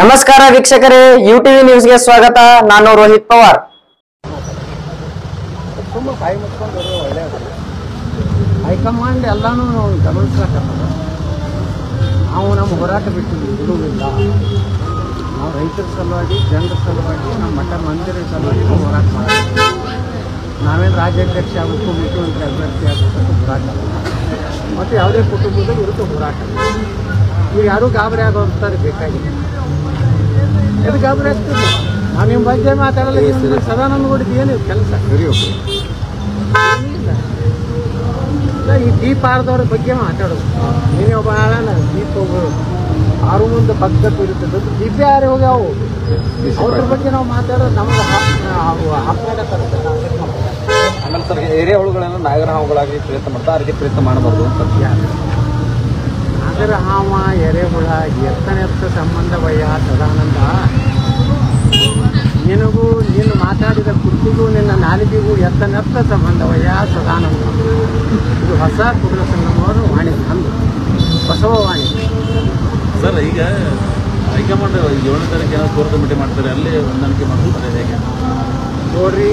ನಮಸ್ಕಾರ ವೀಕ್ಷಕರೇ you TV ನ್ಯೂಸ್ಗೆ ಸ್ವಾಗತ. ನಾನು ರೋಹಿತ್ ಪವಾರ್. ಹೈಕಮಾಂಡ್ ಎಲ್ಲನೂ ಗಮನಿಸ್ಲಕ್ಕತ್ತದ ನಾವು ನಮ್ಮ ಹೋರಾಟ ಬಿಟ್ಟು ಬಿಡುವುದಿಲ್ಲ. ನಾವು ರೈತರ ಸಲುವಾಗಿ, ಜನರ ಸಲುವಾಗಿ, ನಮ್ಮ ಮಠ ಮಂದಿರ ಸಲುವಾಗಿ ಹೋರಾಟ ಮಾಡ್ತೀವಿ. ನಾವೇನು ರಾಜ್ಯಾಧ್ಯಕ್ಷ ಆಗಬೇಕು ಮುಖ್ಯಮಂತ್ರಿ ಅಭ್ಯರ್ಥಿ ಆಗಬೇಕು ಹೋರಾಟ. ಮತ್ತು ಯಾವುದೇ ಕುಟುಂಬದಲ್ಲಿ ಇರುತ್ತೆ ಹೋರಾಟ ಈಗ ಯಾರೂ ಗಾಬರಿ ಆಗೋಂಥದ್ದು ಬೇಕಾಗಿಲ್ಲ ಎದು ಗಾಬರಿ ಆಗ್ತಿಲ್ಲ ನಾನು ನಿಮ್ಮ ಬಗ್ಗೆ ಮಾತಾಡಲ್ಲ ಈ ಸದಾನಂದ ಗೌಡಿಗೆ ಏನು ಕೆಲಸ ಸರಿ ಇಲ್ಲ, ಈ ದೀಪ ಆರದವ್ರ ಬಗ್ಗೆ ಮಾತಾಡೋದು ನೀನೇ ಒಬ್ಬ ಆಳನ ದೀಪ ಹೋಗೋದು ಆರು ಮುಂದೆ ಭಕ್ತ ಇರುತ್ತೆ ದೀಪ ಯಾರು ಹೋಗ್ಯಾವು ಅವ್ರ ಬಗ್ಗೆ ನಾವು ಮಾತಾಡೋದು ನಮ್ಗೆ ಹಾಕ್ಲಾಡತ್ತಾರೆ ಆಮೇಲೆ ಸರ್ ಎರೆಹುಳುಗಳನ್ನ ನಾಗರ ಹಾವುಗಳಾಗಿ ಪ್ರಯತ್ನ ಮಾಡ್ತಾ ಆ ರೀತಿ ಪ್ರಯತ್ನ ಮಾಡಬಾರ್ದು ಅಂತ ನಾಗರ ಹಾವ ಎರೆಹುಳ ಎತ್ತನೆತ್ತ ಸಂಬಂಧವಯ್ಯ ಸದಾನಂದ. ನಿನಗೂ ನೀನು ಮಾತಾಡಿದ ಕುರ್ತಿಗೂ ನಿನ್ನ ನಾಲಿಗೆಗೂ ಎತ್ತನೆತ್ತ ಸಂಬಂಧವಯ್ಯ ಸದಾನಂದ. ಇದು ಹೊಸ ಕುರುಡ ಸಂಗಮವರು ವಾಣಿ ಅಂದು ಬಸವ ವಾಣಿ ಸರ್ ಈಗ ಹೈಕಮಾಂಡ್ ಏಳನೇ ತಾರೀಕು ಏನೋ ಕೋರ್ ಕಮಿಟಿ ಮಾಡ್ತಾರೆ ಅಲ್ಲಿ ಹೊಂದಾಣಿಕೆ ಮಾಡ್ತಾರೆ ಹೇಗೆ? ನೋಡ್ರಿ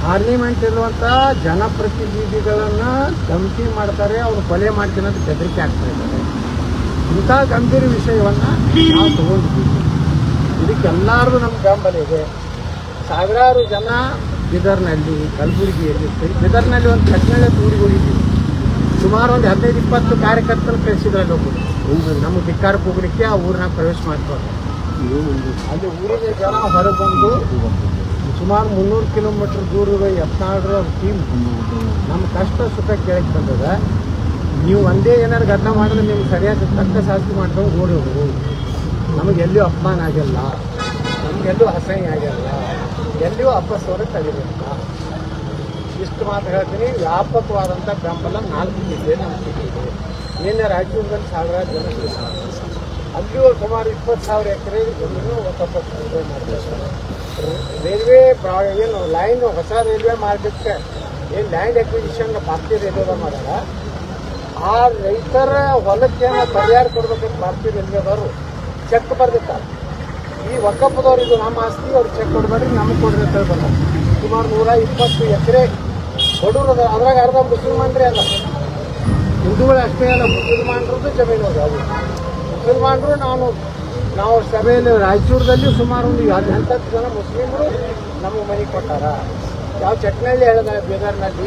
ಪಾರ್ಲಿಮೆಂಟ್ ಇರುವಂಥ ಜನಪ್ರತಿನಿಧಿಗಳನ್ನು ಧಮಕಿ ಮಾಡ್ತಾರೆ, ಅವ್ರು ಕೊಲೆ ಮಾಡ್ತೀನಿ ಅಂತ ಬೆದರಿಕೆ ಆಗ್ತಾ ಇದ್ದಾರೆ. ಇಂಥ ಗಂಭೀರ ವಿಷಯವನ್ನು ನಾವು ತಗೊಂಡಿದ್ದೀವಿ. ಇದಕ್ಕೆಲ್ಲರಿಗೂ ನಮ್ಮ ಬೆಂಬಲ ಇದೆ. ಸಾವಿರಾರು ಜನ ಬೀದರ್ನಲ್ಲಿ, ಕಲಬುರಗಿಯಲ್ಲಿ, ಬೀದರ್ನಲ್ಲಿ ಒಂದು ಕಟ್ನಾಳೆ ಊರಿಗೆ ಹೋಗಿದ್ದೀವಿ ಸುಮಾರು ಒಂದು ಹದಿನೈದು, ಇಪ್ಪತ್ತು ಕಾರ್ಯಕರ್ತರು ಕಳಿಸಿದ್ರಲ್ಲಿ ಒಬ್ಬರು ನಮ್ಮ ಧಿಕ್ಕಾರಕ್ಕೆ ಹೋಗ್ಲಿಕ್ಕೆ ಆ ಊರನ್ನ ಪ್ರವೇಶ ಮಾಡ್ತಾರೆ. ಅಲ್ಲಿ ಊರಿಗೆ ಜನ ಹೊರಗೆ ಬಂದು ಸುಮಾರು ಮುನ್ನೂರು ಕಿಲೋಮೀಟರ್ ದೂರದ ಎತ್ನಾಡ್ರ ಟೀಮ್ ನಮ್ಮ ಕಷ್ಟ ಸುಖ ಕೇಳಕ್ಕೆ ಬಂದದ. ನೀವು ಒಂದೇ ಏನಾರು ಘಟನೆ ಮಾಡಿದ್ರೆ ನಿಮ್ಗೆ ಸರಿಯಾದ ತಕ್ಕ ಶಾಸ್ತಿ ಮಾಡ್ಕೊಂಡು ಓಡಿ ಹೋಗು. ನಮಗೆ ಎಲ್ಲಿಯೂ ಅಪಮಾನ ಆಗಿಲ್ಲ. ನಮಗೆಲ್ಲೂ ಅಸಹ್ಯ ಆಗಿಲ್ಲ. ಎಲ್ಲಿಯೂ ಅಪ್ಪಸ್ವರ ತಗಿರಲಿಲ್ಲ ಇಷ್ಟು ಮಾತು ಹೇಳ್ತೀನಿ. ವ್ಯಾಪಕವಾದಂಥ ಬೆಂಬಲ ನಾಲ್ಕು ಜಿಲ್ಲೆ ನಮ್ಗೆ ಸಿಕ್ಕಿದೆ ನಿನ್ನೆ ರಾಯಚೂರಿನಲ್ಲಿ ಸಾವಿರಾರು ಜನ. ಅಲ್ಲಿಯೂ ಸುಮಾರು ಇಪ್ಪತ್ತು ಸಾವಿರ ಎಕರೆ ಮಾಡ್ತಾರೆ ರೈಲ್ವೆ ಏನು ಲೈನ್ ಹೊಸ ರೈಲ್ವೆ ಮಾರ್ಗಕ್ಕೆ ಏನು ಲ್ಯಾಂಡ್ ಅಕ್ವಿಸಿಷನ್ ಭಾರತೀಯ ರೈಲ್ವೆ ಮಾಡಲ್ಲ. ಆ ರೈತರ ಹೊಲಕ್ಕೆ ಪರಿಹಾರ ಕೊಡ್ಬೇಕಂತ ಭಾರತೀಯ ರೈಲ್ವೆದವರು ಚೆಕ್ ಬರ್ದಿರ್ತಾರೆ. ಈ ಒಕ್ಕಪ್ಪದವ್ರು ಇದು ನಮ್ಮ ಆಸ್ತಿ, ಅವ್ರು ಚೆಕ್ ಕೊಡ್ಬೇಡ್ರಿ, ನಮಗೆ ಕೊಡ್ರಿ ಅಂತ ಹೇಳಿ ಸುಮಾರು ನೂರ ಇಪ್ಪತ್ತು ಎಕರೆ ಬಡವರು ಅದ ಅದ್ರಾಗ ಅರ್ಧ ಮುಸಲ್ಮಾನ್ರಿ ಅಲ್ಲ. ಹಿಂದೂಗಳು ಅಷ್ಟೇ ಅಲ್ಲ ಮುಸಲ್ಮಾನರದ್ದು ಜಮೀನು ಅದು ಮುಸಲ್ಮಾನರು, ನಾನು ನಾವು ಸಭೆಯಲ್ಲಿ ರಾಯಚೂರದಲ್ಲಿ ಸುಮಾರು ಒಂದು ಹದಿನೆಂಟತ್ತು ಜನ ಮುಸ್ಲಿಮರು ನಮಗೆ ಮನೆ ಕೊಟ್ಟಾರ. ಯಾವ ಚಟ್ನಲ್ಲಿ ಹೇಳಿದ ಬೀದರ್ನಲ್ಲಿ?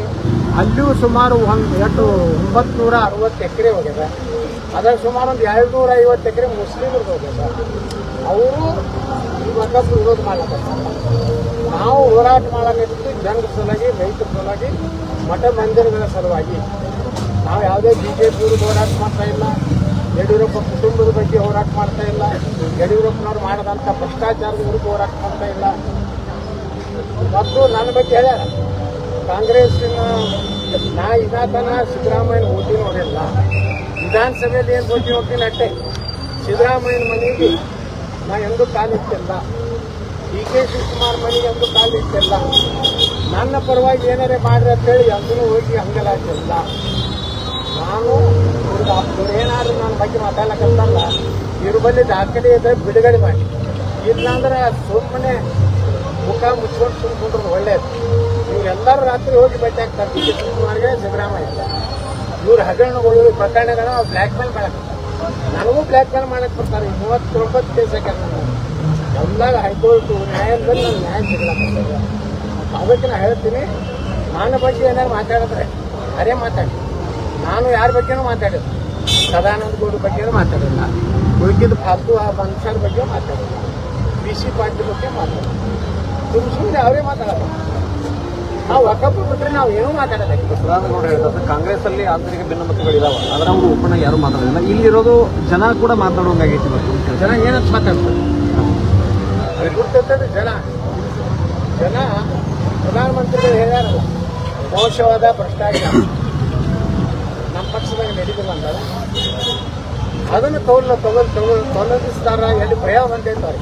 ಅಲ್ಲಿಯೂ ಸುಮಾರು ಒಂದು ಎಷ್ಟು ಒಂಬತ್ತು ನೂರ ಅರವತ್ತು ಎಕರೆ ಹೋಗಿದೆ. ಅದ್ರಾಗ ಸುಮಾರು ಒಂದು ಎರಡು ನೂರ ಐವತ್ತು ಎಕರೆ ಮುಸ್ಲಿಮರು ಹೋಗಿದೆ ಅವರು ಇವಾಗ ವಿರೋಧ ಮಾಡ್ಲಕತ್ತಾರ ನಾವು ಹೋರಾಟ ಮಾಡಕತ್ತಿದ್ದು ಜನರ ಸಲುವಾಗಿ, ರೈತರ ಸಲುವಾಗಿ, ಮಠ ಮಂದಿರಗಳ ಸಲುವಾಗಿ. ನಾವು ಯಾವುದೇ ಬಿ ಜೆ ಪಿ ಹೋರಾಟ ಮಾಡ್ತಾ ಇಲ್ಲ. ಯಡಿಯೂರಪ್ಪ ಕುಟುಂಬದ ಬಗ್ಗೆ ಹೋರಾಟ ಮಾಡ್ತಾ ಇಲ್ಲ. ಯಡಿಯೂರಪ್ಪನವ್ರು ಮಾಡದಂಥ ಭ್ರಷ್ಟಾಚಾರದ ವಿರುದ್ಧ ಹೋರಾಟ ಮಾಡ್ತಾ ಇಲ್ಲ. ಮತ್ತು ನನ್ನ ಬಗ್ಗೆ ಹೇಳ್ಯಾರ. ಕಾಂಗ್ರೆಸ್ಸಿನ ನಾ ಇದಾತನ ಸಿದ್ದರಾಮಯ್ಯನ ಓಟಿ ನೋಡಿಲ್ಲ. ವಿಧಾನಸಭೆಯಲ್ಲಿ ಏನು ಓಟಿ ಹೋಗ್ತೀನಿ ಅಟ್ಟೆ ಸಿದ್ದರಾಮಯ್ಯನ ಮನೆಗೆ ನಾ ಎಂದೂ ಕಾಲಿಟ್ಟಿಲ್ಲ ಡಿ ಕೆ ಶಿವಕುಮಾರ್ ಮನೆಗೆ ಎಂದೂ ಕಾಲಿಟ್ಟಿಲ್ಲ ನನ್ನ ಪರವಾಗಿ ಏನಾರೇ ಮಾಡ್ರಿ ಅಂತೇಳಿ ಎಂದೂ ಹೋಗಿ ಹಂಗಲಾಗಿಲ್ಲ ನಾನು ಏನಾದ್ರೂ ನನ್ನ ಬಗ್ಗೆ ಮಾತಾಡಕತ್ತಲ್ಲ ಇವ್ರ ಬಳಿ ದಾಖಲೆ ಇದ್ರೆ ಬಿಡುಗಡೆ ಮಾಡಿ. ಇಲ್ಲಾಂದ್ರೆ ಸುಮ್ಮನೆ ಮುಖ ಮುಚ್ಕೊಂಡು ಸುಮ್ಕೊಂಡ್ರು ಒಳ್ಳೇದು. ಇವರೆಲ್ಲರೂ ರಾತ್ರಿ ಹೋಗಿ ಭೇಟಿ ಆಗ್ತಾರೆ ಕುಮಾರ್ಗೆ ಸಿದ್ದರಾಮಯ್ಯ. ಇವ್ರ ಹಗರಣಗಳು ಪ್ರಕರಣಗಳು ಬ್ಲ್ಯಾಕ್ ಮೇಲ್ ಮಾಡಕ್ಕೆ ನನಗೂ ಬ್ಲ್ಯಾಕ್ ಮೇಲ್ ಮಾಡಕ್ಕೆ ಬರ್ತಾರೆ. ಮೂವತ್ತೊಂಬತ್ತು ಕೇಸ್ ಹಾಕ್ಯಾರ ನಾನು ಎಲ್ಲ ಹೈಕೋರ್ಟ್ ನ್ಯಾಯಾಲಯದಲ್ಲಿ ನಾನು ನ್ಯಾಯ ಸಿಗಲಾಗ್ತದೆ ಅದಕ್ಕೆ ನಾನು ಹೇಳ್ತೀನಿ ನಾನು ಬಗ್ಗೆ ಏನಾದ್ರು ಮಾತಾಡಿದ್ರೆ ಅದೇ ಮಾತಾಡಿ. ನಾನು ಯಾರ ಬಗ್ಗೆನೂ ಮಾತಾಡಿಲ್ಲ ಸದಾನಂದ ಗೌಡ ಬಗ್ಗೆನೂ ಮಾತಾಡಿಲ್ಲ ಉಳಿಕಿದ ಫಾಲ್ತು ಆ ಮನುಷ್ಯರ ಬಗ್ಗೆ ಮಾತಾಡಿಲ್ಲ ಬಿ ಸಿ ಪಾಟೀಲ್ ಬಗ್ಗೆ ಮಾತಾಡಿಲ್ಲ ಸುಮ್ ಸುಮ್ಮನೆ ಅವರೇ ಮಾತಾಡಲ್ಲ ನಾವು ಒಕ್ಕಪ್ಪು ಬಿಟ್ಟರೆ ನಾವು ಏನೂ ಮಾತಾಡೋದಕ್ಕೆ ಸದಾನಗೌಡ ಹೇಳ್ತಾರೆ ಕಾಂಗ್ರೆಸ್ ಅಲ್ಲಿ ಆಂತರಿಕ ಭಿನ್ನಮತಗಳಿದಾವೆ ಆದ್ರೆ ಅವರು ಒಪ್ಪಣ ಯಾರು ಮಾತಾಡೋದಿಲ್ಲ. ಇಲ್ಲಿರೋದು ಜನ ಕೂಡ ಮಾತಾಡುವಂಗಾಗಿತ್ತು ಇವತ್ತು. ಜನ ಏನಂತ ಮಾತಾಡ್ತಾರೆ? ಗೊತ್ತಿರ್ತದೆ ಜನ. ಜನ ಪ್ರಧಾನಮಂತ್ರಿಗಳು ಹೇಳ್ಯಾರಲ್ಲ ಮೋಸವಾದ ಭ್ರಷ್ಟಾಚಾರ. ನಮ್ಮ ಪಕ್ಷದಾಗ ನಡೀತಿಲ್ಲ ಅಂತಾರ ಅದನ್ನು ತಗೊಳ್ಳ ತಗೊಳ್ ತೊಗಲ್ ತೊಲಗಿಸ್ತಾರ ಎಲ್ಲಿ ಭಯ ಬಂದಿರ್ತಾರೆ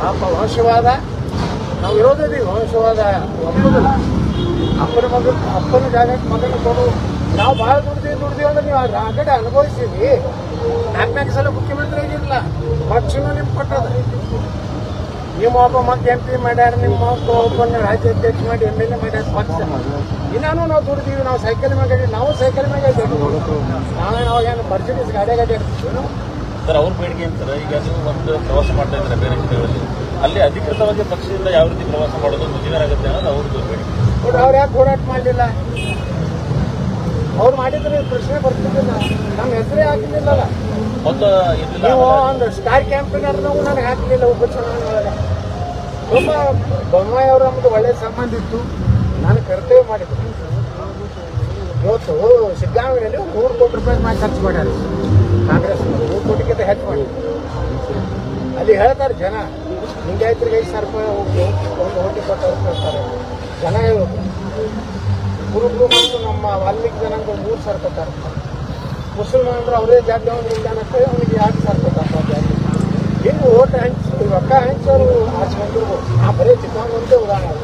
ಪಾಪ ವಂಶವಾದ ನಾವು ಇರೋದೇ ವಂಶವಾದ ಒಪ್ಪುದಿಲ್ಲ ಅಪ್ಪನ ಮಗ ಅಪ್ಪನ ಜಾಗಕ್ಕೆ ಮಗನ ಕೊಡು. ನಾವು ಭಾಳ ದುಡ್ದೀವಿ ದುಡ್ದೀವಿ ಅಂದ್ರೆ ನೀವು ಆ ಕಡೆ ಅನುಭವಿಸಿದ್ವಿ. ನಾಲ್ಕು ಸಲ ಮುಖ್ಯಮಂತ್ರಿ ಆಗಿರಲಿಲ್ಲ. ಪಕ್ಷನೂ ನಿಮ್ಗೆ ಕೊಟ್ಟದ ನಿಮ್ಮ ಒಬ್ಬ ಮತ್ತೆ ಎಂ ಪಿ ಮಾಡ್ಯಾರ, ನಿಮ್ಮ ಒಬ್ಬ ರಾಜ್ಯಾಧ್ಯಕ್ಷ ಮಾಡಿ ಎಂ ಎಲ್ ಎ ಮಾಡ್ಯಾರ, ಪಕ್ಷ. ಇನ್ನಾನು ನಾವು ದುಡಿದೀವಿ ನಾವು ಸೈಕಲ್ ಮ್ಯಾಗ ನಾವು ಸೈಕಲ್ ಮ್ಯಾಗ. ನಾವು ನಾವು ಏನು ಮರ್ಸಿಡೀಸ್ ಗಾಡಿ ಗಾಡಿ ಸರ್ ಅವ್ರ ಬೇಡಿಕೆ ಏನು ಸರ್? ಈಗ ನೀವು ಒಂದು ಪ್ರವಾಸ ಮಾಡ್ತಾ ಇದ್ದಾರೆ ಬೇರೆ ಜಿಲ್ಲೆಗಳಲ್ಲಿ. ಅಲ್ಲಿ ಅಧಿಕೃತವಾಗಿ ಪಕ್ಷದಿಂದ ಯಾವ ರೀತಿ ಪ್ರವಾಸ ಮಾಡೋದು ಮುಜುಗರಾಗುತ್ತೆ ಅನ್ನೋದು ಅವ್ರದ್ದು ಬೇಡಿಕೆ. ಬಟ್ ಅವ್ರು ಯಾಕೆ ಹೋರಾಟ ಮಾಡಲಿಲ್ಲ? ಅವ್ರು ಮಾಡಿದ್ರೆ ಪ್ರಶ್ನೆ ಬರ್ತಿದ್ದಿಲ್ಲ. ನಮ್ಮ ಹೆಸರೇ ಹಾಕಿರ್ಲಿಲ್ಲಲ್ಲ ಒಂದು ನೀವು ಒಂದು ಸ್ಟಾರ್ ಕ್ಯಾಂಪಿನರ್ ನಾವು ನನಗೆ ಹಾಕಲಿಲ್ಲ ಉಪಚುನಾವಣೆ ಒಳಗೆ. ತುಂಬ ಬೊಮ್ಮಾಯಿ ಅವರು ನಮ್ದು ಒಳ್ಳೆ ಸಂಬಂಧ ಇತ್ತು. ನಾನು ಕರ್ತವ್ಯ ಮಾಡಿದ್ದೆ ಇವತ್ತು ಸಿದ್ದರಾಮಯ್ಯಲ್ಲಿ ನೂರು ಕೋಟಿ ರೂಪಾಯಿ ಮಾಡಿ ಖರ್ಚು ಮಾಡ್ಯಾರ. ಕಾಂಗ್ರೆಸ್ ನೂರು ಕೋಟಿಗಿಂತ ಹೆಚ್ಚು ಮಾಡಿ ಅಲ್ಲಿ ಹೇಳ್ತಾರೆ ಜನ ಲಿಂಗಾಯತರಿಗೆ ಐದು ಸಾವಿರ ರೂಪಾಯಿ ಹೋಗಿ, ಒಂದು ಹೋಗಿ ಕೊಟ್ಟವ್ರು ಕೊಡ್ತಾರೆ ಜನ ಹೇಳ್ಬೇಕು. ಕುರುಬರು ಮತ್ತು ನಮ್ಮ ವಾಲ್ಮೀಕಿ ಜನಾಂಗ ಮೂರು ಸಾವಿರ ಕೊಡ್ತಾರೆ ಮುಸಲ್ಮಾನರು ಅವರೇ ಜಾತಿ ಅವನಿಗೆ ಅನ್ನಕ್ಕೆ ಅವನಿಗೆ ಯಾಕೆ ಸಾವಿರ ಕೊಡ್ತಾರೆ ಜಾತಿ. ಹಿಂಗೆ ಓಟ್ ಹಂಚಿ, ರೊಕ್ಕ ಹಂಚೋರು ಆಚೆ ಬಂದಿರ್ಬೋದು. ಆ ಬರೀ ಚಿಕ್ಕಮಗಳೂರೇ ಉದಾಹರಣೆ.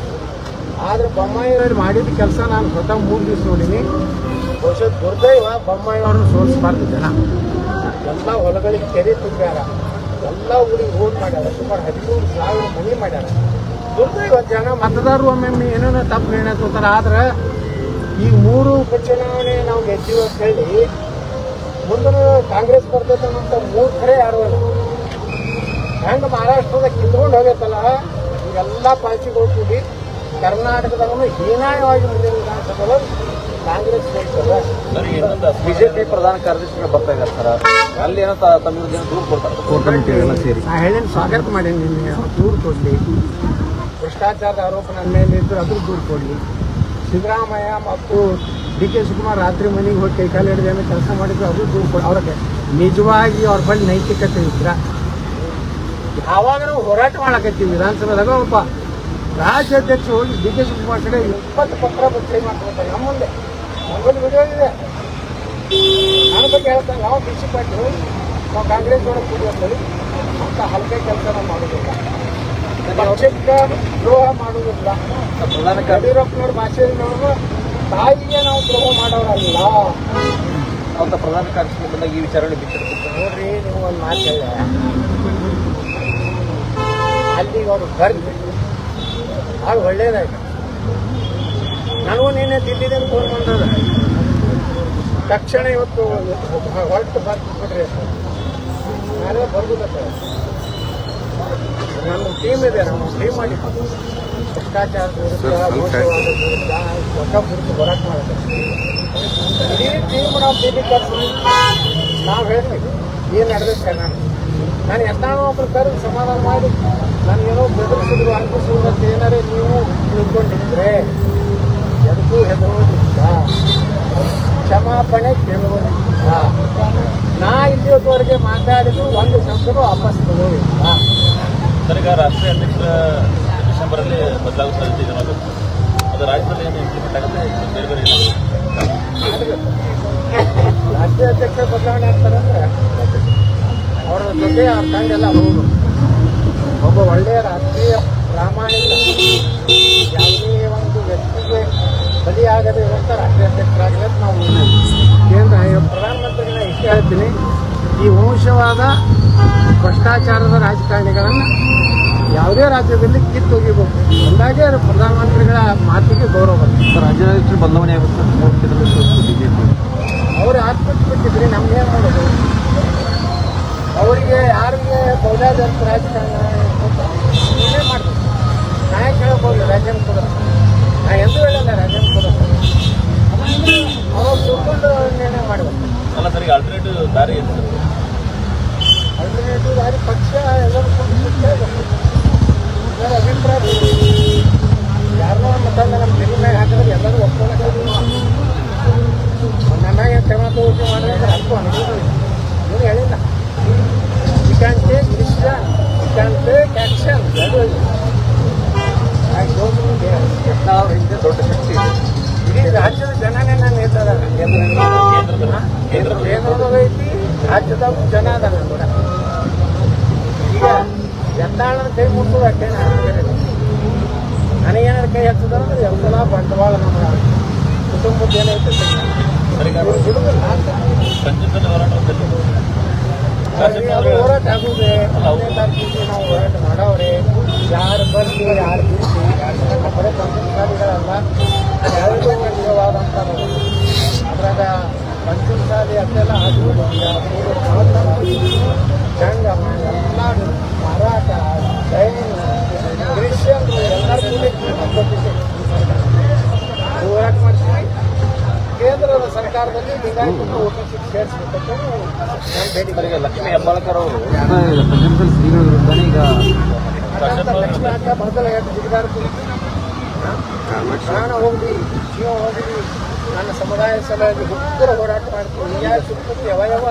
ಆದ್ರೆ ಬೊಮ್ಮಾಯಿಯವ್ರು ಮಾಡಿದ ಕೆಲಸ ನಾನು ಸ್ವತಃ ಮೂರು ದಿವಸ ನೋಡೀನಿ. ಬಹುಶಃ ದುರ್ದೈವ ಬೊಮ್ಮಾಯಿ ಅವ್ರನ್ನ ಸೋಲಿಸಬಾರ್ದು ಜನ. ಎಲ್ಲ ಹೊಲಗಳಿಗೆ ಕೆರೆ ತುಂಬ್ಯಾರ. ಎಲ್ಲ ಊರಿಗೆ ರೋಡ್ ಮಾಡ್ಯಾರ. ಸುಮಾರು ಹದಿಮೂರು ಸಾವಿರ ಮನೆ ಮಾಡ್ಯಾರ. ದುರ್ದೈವ ಜನ, ಮತದಾರರು ಒಮ್ಮೊಮ್ಮೆ ಏನೇನೋ ತಪ್ಪು ತಗೋತಾರೆ. ಆದ್ರೆ ಈ ಮೂರು ಉಪಚುನಾವಣೆ ನಾವು ಗೆದ್ದೀವಿ ಅಂತ ಹೇಳಿ ಮುಂದಿನ ಕಾಂಗ್ರೆಸ್ ಬರ್ತೈತೆ ಅನ್ನೋಂಥ ಮೂರು ಕಡೆ ಯಾರು ಅಲ್ಲ ಹೆಂಗೆ ಮಹಾರಾಷ್ಟ್ರದ ಕಿತ್ಕೊಂಡು ಹೋಗೈತಲ್ಲ, ಈಗೆಲ್ಲ ಪಾರ್ಟಿಗಳು ಕೂಡಿ ಕರ್ನಾಟಕದಾಗೂ ಹೀನಾಯವಾಗಿ ಮುಂದಿನ ವಿಧಾನಸಭೆಗಳು ಕಾಂಗ್ರೆಸ್ ಬಿಜೆಪಿ ಪ್ರಧಾನ ಕಾರ್ಯದರ್ಶಿಗಳು ಬರ್ತಾ ಇದ್ದಾರೆ ಸರ್. ಅಲ್ಲಿ ಏನೋ ತಮ್ಮ ವಿರುದ್ಧ ದೂರು ಕೊಡ್ತಾರೆ. ಕೋರ್ ಕಮಿಟಿ ಎಲ್ಲ ಸೇರಿ. ನಾ ಹೇಳಿ ಸ್ವಾಗತ ಮಾಡೀನಿ ನಿನ್ನೆ. ದೂರು ಕೊಡಲಿ. ಭ್ರಷ್ಟಾಚಾರದ ಆರೋಪ ನನ್ನ ಮೇಲೆ ಇದ್ದು ಅದ್ರ ದೂರು ಕೊಡಲಿ. ಸಿದ್ದರಾಮಯ್ಯ ಮತ್ತು ಡಿ ಕೆ ಶಿವಕುಮಾರ್ ರಾತ್ರಿ ಮನೆಗೆ ಹೋಗಿ ಕೈ ಕಾಲು ಹಿಡಿದು ಏನೋ ಕೆಲಸ ಮಾಡಿದ್ರು ಅದು ದೂರು ಕೊಡಿ ಅವ್ರಿಗೆ ನಿಜವಾಗಿ ಅವ್ರ ಬಳಿ ನೈತಿಕತೆ ಇದ್ರ? ಯಾವಾಗ ನಾವು ಹೋರಾಟ ಮಾಡಕತ್ತೀವಿ? ವಿಧಾನಸಭೆದಾಗ ಒಬ್ಬ ರಾಜ್ಯಾಧ್ಯಕ್ಷ ಹೋಗಿ ಡಿ ಕೆ ಶಿವಕುಮಾರ್ ಕಡೆ ಇಪ್ಪತ್ತು ಪತ್ರ ಸಹಿ ಮಾಡ್ಕೊಳ್ತಾರೆ. ನಮ್ಮ ಮುಂದೆ. ನಮ್ಮಲ್ಲಿ ವಿಡಿಯೋ ಇದೆ. ನನ್ನ ಬಗ್ಗೆ ಹೇಳ್ತಾರೆ ನಾವು ಬಿಸಿ ಪಟ್ಟು ನಾವು ಕಾಂಗ್ರೆಸ್ ಒಳಗೆ ಕೂಡಿ ಅಂತ ಹಲ್ಕೆ ಕೆಲಸ ನಾವು ಮಾಡೋದಿಲ್ಲ. ಪಕ್ಷಕ್ಕೆ ದ್ರೋಹ ಮಾಡುವುದಿಲ್ಲ ಯಡಿಯೂರಪ್ಪನವ್ರ ಭಾಷೆಯವರು ತಾಯಿಗೆ ನಾವು ದ್ರೋಹ ಮಾಡೋರಲ್ಲ. ಅಂತ ಪ್ರಧಾನ ಕಾರ್ಯದರ್ಶಿ ಬಂದಾಗ ಈ ವಿಚಾರಣೆ ಬಿಟ್ಟಿರ್ತೀವಿ ನೋಡ್ರಿ ನೀವು ಒಂದು ಮಾತು ಅಲ್ಲಿಗೆ ಅವರು ಬರ್ಲಿ. ಭಾಳ ಒಳ್ಳೇದಾಯ್ತು. ನನಗೂ ನಿನ್ನೆ ದಿಲ್ಲಿದಿಂದ ಫೋನ್ ಬಂದದ. ತಕ್ಷಣ ಇವತ್ತು ಹೊರಟು ಬರ್ಬಿಟ್ರಿ ನಾನೇ ಬರ್ಬೋದ ನಮ್ಮ ಟೀಮ್ ಇದೆ ನಮ್ಮ ಟೀಮ್ ಮಾಡಿ ಭ್ರಷ್ಟಾಚಾರದ ವಿರುದ್ಧ ಮೋಸವಾದ ವಿರುದ್ಧ ಹೊಸ ಗುರುತು ಹೋರಾಟ ಮಾಡುತ್ತೆ ಇಡೀ ಟೀಮ್ ನಾವು ದಿಲ್ಲಿ ಕರ್ಸಿ ನಾವು ಹೇಳ್ತೀವಿ ಏನು ನಡೆದ ಕರ್ನಾಟಕ ನಾನು ಎಂತಾನೋ ಒಬ್ರು ಕರೆದು ಸಮಾಧಾನ ಮಾಡಿ ನಾನು ಏನೋ ಬೆದರಿಸಿದ್ರು ಅನ್ಪಿಸಿದ್ರು ಅಂತ ಏನಾರೇ ನೀವು ತಿಳ್ಕೊಂಡಿದ್ರೆ ಎದಕ್ಕೂ ಹೆದರೋದಿಲ್ಲ. ಕ್ಷಮಾಪಣೆ ಕೇಳುವುದಿಲ್ಲ ನಾ ಇಲ್ಲಿವರೆಗೆ ಮಾತಾಡಿದ್ರು ಒಂದು ಶಬ್ದನೂ ವಾಪಸ್ ತಗೋದಿಲ್ಲ ಈಗ ರಾಷ್ಟ್ರೀಯ ಅಧ್ಯಕ್ಷರ ಡಿಸೆಂಬರಲ್ಲಿ ಬದಲಾಗುವ ಸಾಧ್ಯತೆ ಇದೆ ಅನ್ನೋದು. ಅದು ರಾಜ್ಯದಲ್ಲಿ ಏನು ಇಂಪ್ಲಿಮೆಂಟ್ ಆಗುತ್ತೆ ಬೇರೆ ಬೇರೆ? ರಾಷ್ಟ್ರೀಯ ಅಧ್ಯಕ್ಷ ಬದಲಾವಣೆ ಆಗ್ತಾರೆ ಅಂದ್ರೆ ಅವರ ಜೊತೆ ಆ ಕಂಡೆಲ್ಲ ಹೋಗು ಒಬ್ಬ ಒಳ್ಳೆಯ ರಾಷ್ಟ್ರೀಯ ಪ್ರಾಮಾಣಿಕ ಯಾವುದೇ ಒಂದು ವ್ಯಕ್ತಿಗೆ ಬಲಿಯಾಗದೇ ಇರುವಂಥ ರಾಷ್ಟ್ರೀಯ ಅಧ್ಯಕ್ಷರಾಗಿರೋದು ನಾವು ಕೇಂದ್ರ ಪ್ರಧಾನಮಂತ್ರಿಗಳ ಇಷ್ಟ ಹೇಳ್ತೀನಿ ಈ ವಂಶವಾದ ಭ್ರಷ್ಟಾಚಾರದ ರಾಜಕಾರಣಿಗಳನ್ನು ಯಾವುದೇ ರಾಜ್ಯದಲ್ಲಿ ಕಿತ್ತು ಕಿತ್ತೊಗಿಬೇಕು ಅಂದಾಗೆ ಪ್ರಧಾನಮಂತ್ರಿಗಳ ಮಾತಿಗೆ ಗೌರವ ಬರ್ತದೆ. ರಾಜ್ಯದ ಬದಲಾವಣೆ ಆಗುತ್ತೆ ಅವರು ಕ್ಷೇತ್ರದಲ್ಲಿ ಬಿಜೆಪಿ. ಅವ್ರು ಆತ್ಮಹತ್ಯೆ ಬಿಟ್ಟಿದ್ರಿ ನಮ್ಗೇನು ಮಾಡೋದು? ಅವರಿಗೆ ಯಾರಿಗೆ ಬೌದ್ಧಾದಂತ ರಾಜಕಾರಣ ಮಾಡ್ಬೇಕು ನಾ ಯಾಕೆ ಹೇಳಕ್ ಹೋಗಿ ರಾಜ್ಯನ ಕೊಡ ನಾ ಹೇಳಲ್ಲ ರಾಜ್ಯನ ಕೊಡ ಅವ್ರು ತಿಳ್ಕೊಂಡು ನಿರ್ಣಯ ಮಾಡಬೇಕು ಅಲ್ಲ ಸರ್, ಈಗ ಆಲ್ಟರ್ನೇಟಿವ್ ದಾರಿ ದಾರಿ ಪಕ್ಷ ಎಲ್ಲರೂ ಕೂಡ ಅಭಿಪ್ರಾಯ ಯಾರನ್ನೋ ಮತ್ತೊಂದು ನಮ್ಮ ತೆಲಿ ಮ್ಯಾಗ ಹಾಕಿದ್ರೆ ಎಲ್ಲರೂ ಮ್ಯಾಗ ಕ್ರಮ ತಗೋತಿ ಮಾಡಿದ್ರೆ ಅನುಭವ ಏನು ಹೇಳಿಲ್ಲ you can take decision you can take action ಅದು I don't know there Yatnal ಅವ್ರ ಹಿಂದೆ ದೊಡ್ಡ ಶಕ್ತಿ ಇದೆ ಇಡೀ ರಾಜ್ಯದ ಜನನೇ ನಾನು ಹೇಳ್ತಾರೆ ಕೇಂದ್ರದಾಗ ಐತಿ ರಾಜ್ಯದಾಗ ಜನ ಅದಾರ ಕೂಡ ಈಗ ಎತ್ತಾಳನ ಕೈ ಮುಟ್ಟುದು ಅಷ್ಟೇ ನನಗೇನಾದ್ರು ಕೈ ಹಚ್ಚದಂದ್ರೆ ಎಲ್ಲ ಬಂಡವಾಳ ನಮ್ಮ ಕುಟುಂಬದ ಏನೈತೆ ಹೋರಾಟ ಆಗುದೆ ಹತ್ತನೇ ತಾರೀಕಿಗೆ ನಾವು ಹೋರಾಟ ಮಾಡವ್ರೆ. ಯಾರು ಬರ್ತೀವಿ ಯಾರು ಬಿಡ್ಸಿ ಬರೀ ಪಂಚಮಸಾಲಿಗಳಲ್ಲ ಯಾರಿಗೂ ಅದ್ರಾಗ ಪಂಚಮಸಾಲಿ ಅದೆಲ್ಲ ಆಗುವುದು ಜಂಗಮ ಎಲ್ಲ ಮರಾಠ ಜೈನ ಕ್ರಿಶ್ಚಿಯನ್ ಎಲ್ಲರೂ ಹೋರಾಟ ಮಾಡ್ತೀವಿ ಕೇಂದ್ರದ ಸರ್ಕಾರದಲ್ಲಿ ಲಿಂಗಾಯತನ್ನು ಓಬಿಸಿ ಸೇರಿಸಬೇಕಂತ ಇವರಿಗೆ ಲಕ್ಷ್ಮೀ ಹೆಬ್ಬಾಳ್ಕರ್ ಅವರು. ಈಗ ಲಕ್ಷ್ಮಿ ಅಕ್ಕ ಮೊದಲ ಎಷ್ಟು ಜಿಗಿದಾರ ಹೋಗ್ಲಿ ಜೀವ ಹೋಗ್ಲಿ ನನ್ನ ಸಮುದಾಯ ಸಲುವಾಗಿ ಉತ್ತರ ಹೋರಾಟ ಮಾಡ್ತೀನಿ. ಯಾರು ಸುತ್ತುತ್ತಿ ಯಾವ ಯಾವ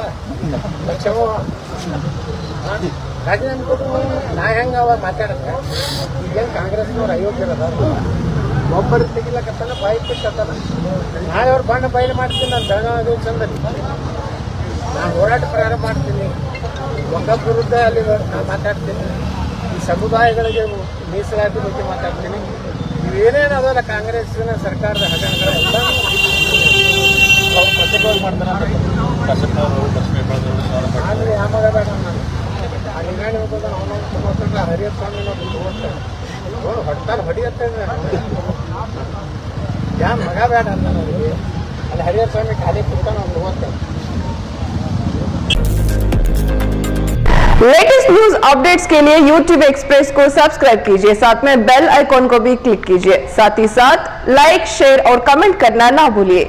ಲಕ್ಷವ ರಾಜೀನಾಮೆ ಕೊಟ್ಟು ನಾ ಹೆಂಗ ಅವ ಈಗ ಕಾಂಗ್ರೆಸ್ನವ್ರು ಅಯೋಗ್ಯರದ ಒಬ್ಬರು ತೆಗಿಲಕತ್ತಾನ ಬಾಯಿ ಬಿಟ್ಟತ್ತಾನ ನಾಳೆ ಅವ್ರು ಬಣ್ಣ ಬಯಲು ಮಾಡ್ತೀನಿ, ನಾನು ಬೆಳಗಾವಿ ಚಂದಲ್ಲಿ ನಾನು ಹೋರಾಟ ಪ್ರಾರಂಭ ಮಾಡ್ತೀನಿ. ಒಬ್ಬ ವಿರುದ್ಧ ಅಲ್ಲಿ ನಾನು ಮಾತಾಡ್ತೀನಿ. ಈ ಸಮುದಾಯಗಳಿಗೆ ಮೀಸಲಾತಿ ಬಗ್ಗೆ ಮಾತಾಡ್ತೀನಿ. ಇವೇನೇನು ಅದಲ್ಲ ಕಾಂಗ್ರೆಸ್ಸಿನ ಸರ್ಕಾರದ ಹಗರಣಗಳೆಲ್ಲ? ಬೇಡ ನಾನು ಆ ಲಿಂಗಾಣಿ ಹೋಗೋದ ಅವನೊಂದು ತೊಗೊಂಡ್ರೆ ಹರಿಯತ್ ಸ್ವಾಮಿ ನೋಡಿ ತೊಗೊಂಡ್ರೆ ನೋಡು ಹೊಡ್ತಾನೆ ಹೊಡಿಯತ್ತೇನೆ ಯಾ ಮಗ ಬೇಡ ಅಂತ ನೋಡಿ ಅಲ್ಲಿ ಹರಿಯತ್ ಸ್ವಾಮಿ ಖಾಲಿ ಕೂತಾನ ಅವ್ನು ತೊಗೊಂತಾನೆ लेटेस्ट न्यूज अपडेट्स के लिए YouTube एक्सप्रेस को सब्सक्राइब कीजिए साथ में बेल आइकॉन को भी क्लिक कीजिए साथ ही साथ लाइक शेयर और कमेंट करना ना भूलिए